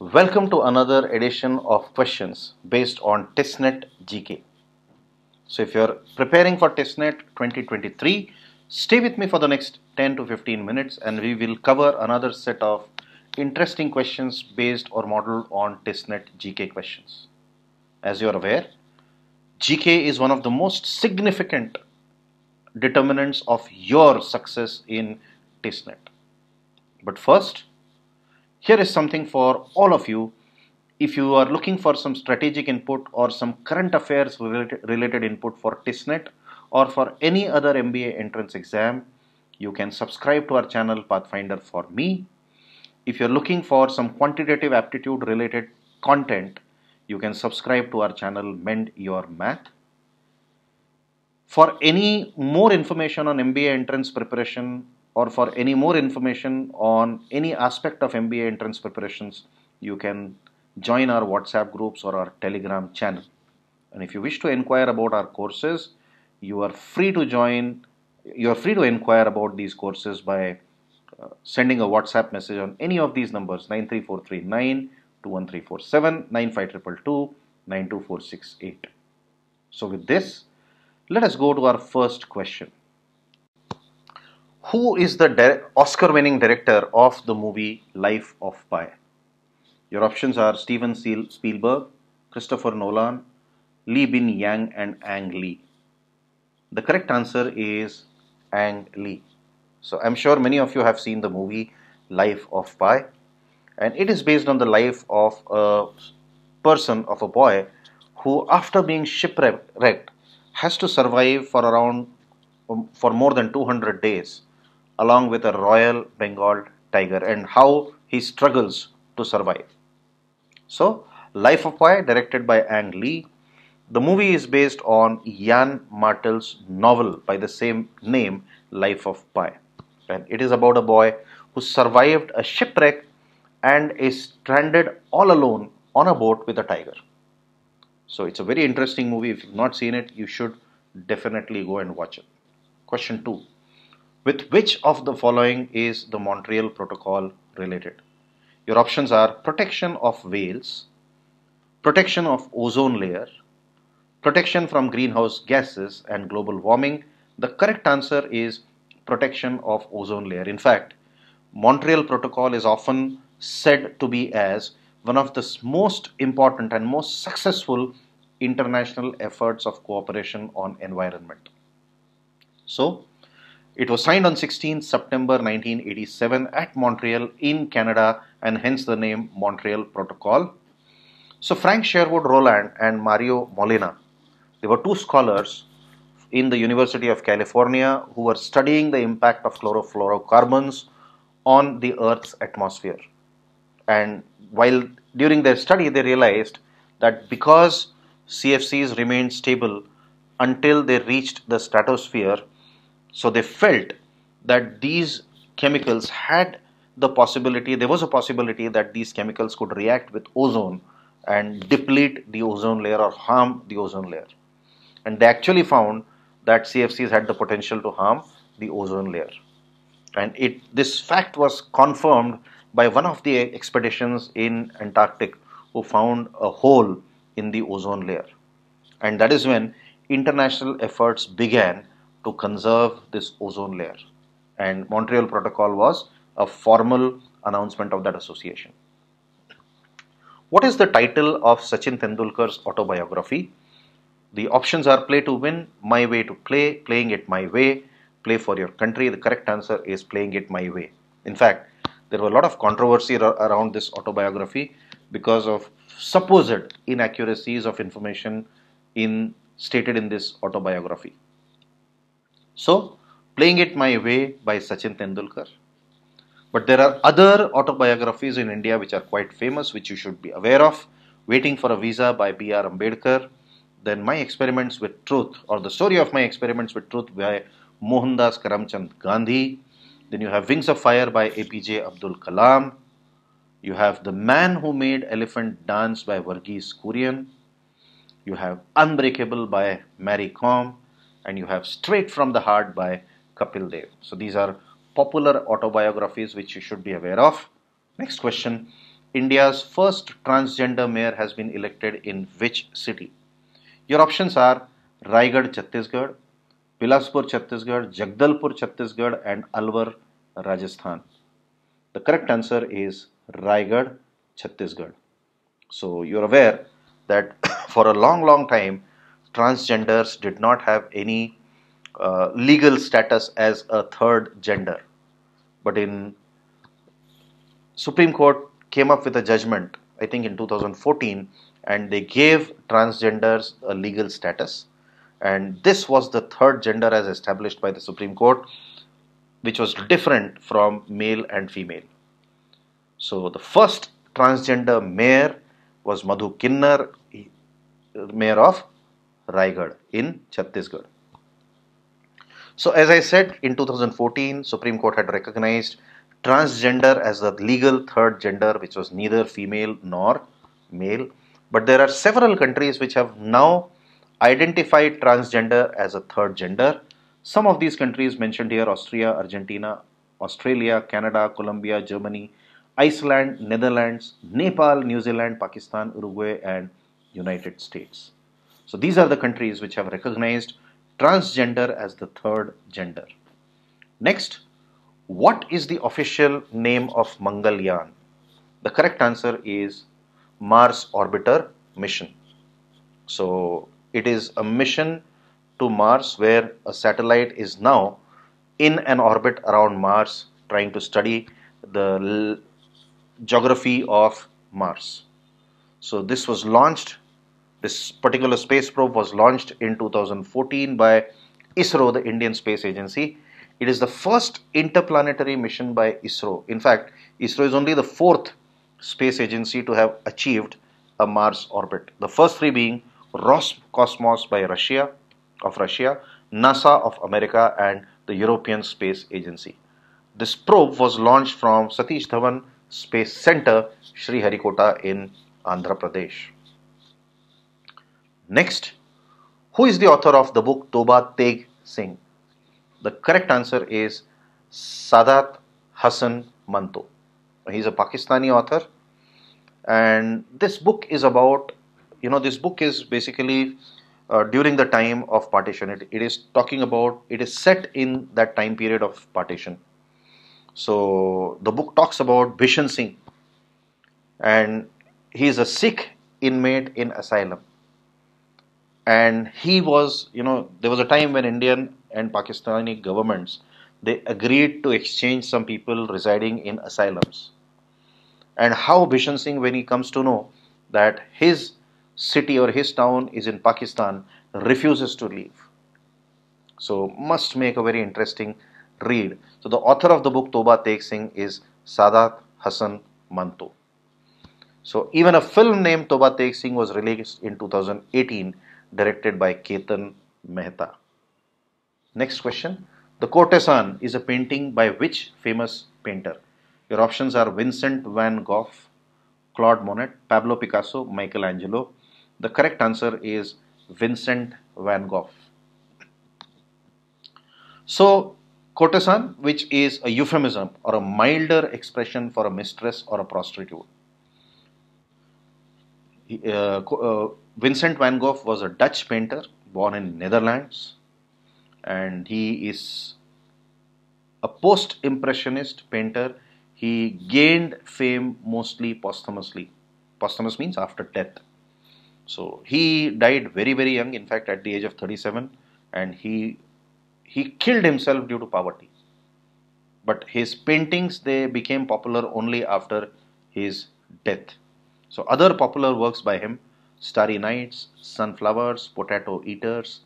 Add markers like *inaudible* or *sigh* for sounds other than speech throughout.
Welcome to another edition of questions based on TISSNET GK. So, if you're preparing for TISSNET 2023, stay with me for the next 10 to 15 minutes and we will cover another set of interesting questions based or modeled on TISSNET GK questions. As you're aware, GK is one of the most significant determinants of your success in TISSNET. But first, here is something for all of you. If you are looking for some strategic input or some current affairs related, input for TISSNET or for any other MBA entrance exam, you can subscribe to our channel Pathfinder for me. If you're looking for some quantitative aptitude related content, you can subscribe to our channel Mend Your Math. For any more information on MBA entrance preparation or for any more information on any aspect of MBA entrance preparations, you can join our WhatsApp groups or our Telegram channel. And if you wish to inquire about our courses, you are free to join, you are free to inquire about these courses by uh, sending a WhatsApp message on any of these numbers 93439 21347 95222 92468. So, with this, let us go to our first question. Who is the Oscar winning director of the movie Life of Pi? Your options are Steven Spielberg, Christopher Nolan, Lee Bin Yang, and Ang Lee. The correct answer is Ang Lee. So I'm sure many of you have seen the movie Life of Pi, and it is based on the life of a person, of a boy, who, after being shipwrecked, has to survive for around um, for more than 200 days along with a Royal Bengal tiger and how he struggles to survive. So, Life of Pi, directed by Ang Lee. The movie is based on Yann Martel's novel by the same name, Life of Pi. And it is about a boy who survived a shipwreck and is stranded all alone on a boat with a tiger. So it's a very interesting movie. If you've not seen it, you should definitely go and watch it. Question 2. With which of the following is the Montreal Protocol related? Your options are protection of whales, protection of ozone layer, protection from greenhouse gases and global warming. The correct answer is protection of ozone layer. In fact, Montreal Protocol is often said to be as one of the most important and most successful international efforts of cooperation on environment. So, it was signed on 16 September 1987 at Montreal in Canada and hence the name Montreal Protocol. So Frank Sherwood Rowland and Mario Molina, they were two scholars in the University of California who were studying the impact of chlorofluorocarbons on the Earth's atmosphere. And while during their study they realized that because CFCs remained stable until they reached the stratosphere, so they felt that these chemicals had the possibility, there was a possibility that these chemicals could react with ozone and deplete the ozone layer or harm the ozone layer. And they actually found that CFCs had the potential to harm the ozone layer. And it this fact was confirmed by one of the expeditions in Antarctic who found a hole in the ozone layer. And that is when international efforts began to conserve this ozone layer. And Montreal Protocol was a formal announcement of that association. What is the title of Sachin Tendulkar's autobiography? The options are Play to Win, My Way to Play, Playing It My Way, Play for Your Country. The correct answer is Playing It My Way. In fact, there was a lot of controversy around this autobiography because of supposed inaccuracies of information in stated in this autobiography. So, Playing It My Way by Sachin Tendulkar. But there are other autobiographies in India which are quite famous, which you should be aware of. Waiting for a Visa by B.R. Ambedkar. Then My Experiments with Truth, or the story of My Experiments with Truth by Mohandas Karamchand Gandhi. Then you have Wings of Fire by APJ Abdul Kalam. You have The Man Who Made Elephant Dance by Verghese Kurien. You have Unbreakable by Mary Kom and you have Straight from the Heart by Kapil Dev. So these are popular autobiographies which you should be aware of. Next question India's first transgender mayor has been elected in which city? Your options are Raigarh, Chhattisgarh, Bilaspur, Chhattisgarh, Jagdalpur, Chhattisgarh, and Alwar, Rajasthan. The correct answer is Raigarh, Chhattisgarh. So you're aware that *coughs* for a long, long time, transgenders did not have any uh, legal status as a third gender. But in Supreme Court came up with a judgment, I think in 2014, and they gave transgenders a legal status and this was the third gender as established by the Supreme Court, which was different from male and female. So the first transgender mayor was Madhu Kinnar, mayor of Raigarh in Chhattisgarh. So as I said, in 2014, Supreme Court had recognized transgender as the legal third gender, which was neither female nor male. But there are several countries which have now identified transgender as a third gender. Some of these countries mentioned here Austria, Argentina, Australia, Canada, Colombia, Germany, Iceland, Netherlands, Nepal, New Zealand, Pakistan, Uruguay, and United States. So these are the countries which have recognized transgender as the third gender. Next, what is the official name of Mangalyaan? The correct answer is Mars Orbiter Mission. So it is a mission to Mars where a satellite is now in an orbit around Mars trying to study the geography of Mars. So this was launched, this particular space probe was launched in 2014 by ISRO, the Indian Space Agency. It is the first interplanetary mission by ISRO. In fact, ISRO is only the fourth space agency to have achieved a Mars orbit. The first three being Roscosmos by Russia of Russia, NASA of America and the European Space Agency. This probe was launched from Satish Dhawan Space Center, Sriharikota in Andhra Pradesh. Next, who is the author of the book Toba Tek Singh? The correct answer is Saadat Hasan Manto. He's a Pakistani author. And this book is about you know this book is basically uh, during the time of partition. It, it is talking about it is set in that time period of partition. So the book talks about Bishan Singh. And he is a Sikh inmate in asylum and he was you know there was a time when Indian and Pakistani governments they agreed to exchange some people residing in asylums and how Bishan Singh when he comes to know that his city or his town is in Pakistan refuses to leave. So must make a very interesting read. So the author of the book Toba Tek Singh is Saadat Hasan Manto. So even a film named Toba Tek Singh was released in 2018 directed by Ketan Mehta. Next question. The Courtesan is a painting by which famous painter? Your options are Vincent van Gogh, Claude Monet, Pablo Picasso, Michelangelo, the correct answer is Vincent van Gogh. So, courtesan, which is a euphemism or a milder expression for a mistress or a prostitute. Uh, uh, Vincent van Gogh was a Dutch painter born in Netherlands and he is a post-impressionist painter. He gained fame mostly posthumously. Posthumous means after death. So he died very very young, in fact at the age of 37, and he he killed himself due to poverty. But his paintings they became popular only after his death. So other popular works by him, Starry Nights, Sunflowers, Potato Eaters,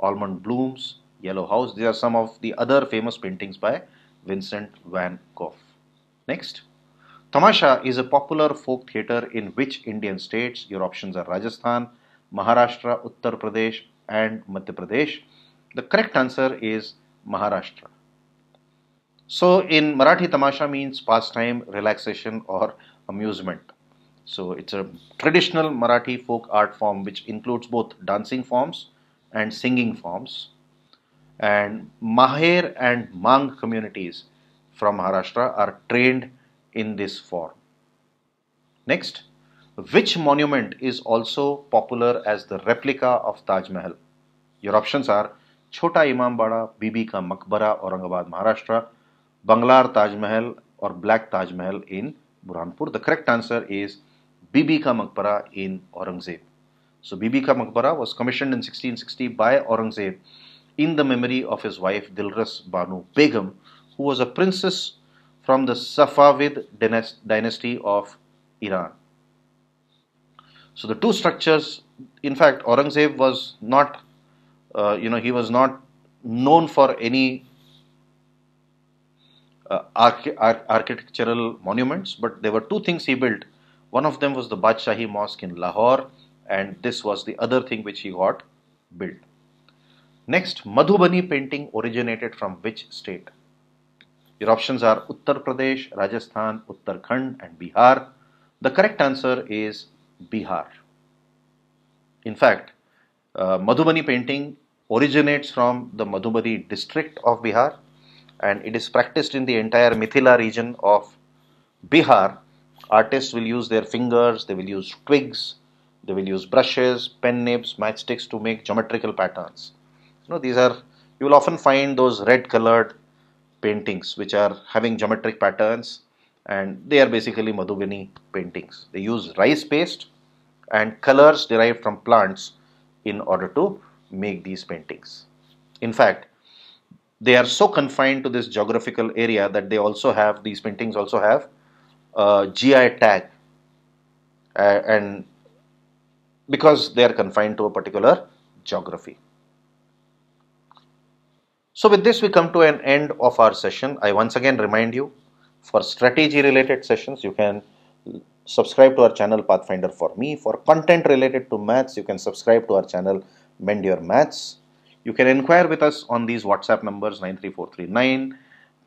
Almond Blooms, Yellow House. These are some of the other famous paintings by Vincent van Gogh. Next. Tamasha is a popular folk theatre in which Indian states? Your options are Rajasthan, Maharashtra, Uttar Pradesh, and Madhya Pradesh. The correct answer is Maharashtra. So, in Marathi, Tamasha means pastime, relaxation, or amusement. So, it's a traditional Marathi folk art form which includes both dancing forms and singing forms. And Mahar and Mang communities from Maharashtra are trained in this form. Next, which monument is also popular as the replica of Taj Mahal? Your options are Chota Imambara, Bibi Ka Maqbara, Aurangabad, Maharashtra, Banglar Taj Mahal, or Black Taj Mahal in Burhanpur. The correct answer is Bibi Ka Maqbara in Aurangzeb. So Bibi Ka Maqbara was commissioned in 1660 by Aurangzeb in the memory of his wife Dilras Banu Begum, who was a princess from the Safavid dynasty of Iran. So the two structures, in fact, Aurangzeb was not, uh, you know, he was not known for any uh, arch- architectural monuments, but there were two things he built. One of them was the Badshahi Mosque in Lahore, and this was the other thing which he got built. Next, Madhubani painting originated from which state? Your options are Uttar Pradesh, Rajasthan, Uttarakhand, and Bihar. The correct answer is Bihar. In fact, uh, Madhubani painting originates from the Madhubani district of Bihar and it is practiced in the entire Mithila region of Bihar. Artists will use their fingers, they will use twigs, they will use brushes, pen nibs, matchsticks to make geometrical patterns. You know, these are, you will often find those red colored paintings which are having geometric patterns and they are basically Madhubani paintings. They use rice paste and colors derived from plants in order to make these paintings. In fact, they are so confined to this geographical area that they also have, these paintings also have a GI tag uh, and because they are confined to a particular geography. So with this we come to an end of our session. I once again remind you for strategy related sessions, you can subscribe to our channel Pathfinder for me. For content related to maths, you can subscribe to our channel Mend Your Maths. You can inquire with us on these WhatsApp numbers 93439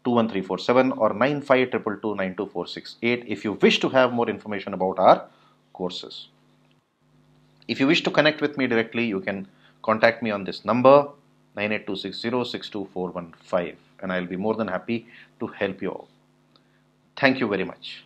21347 or 95229248 if you wish to have more information about our courses. If you wish to connect with me directly, you can contact me on this number 98260 and I'll be more than happy to help you out. Thank you very much.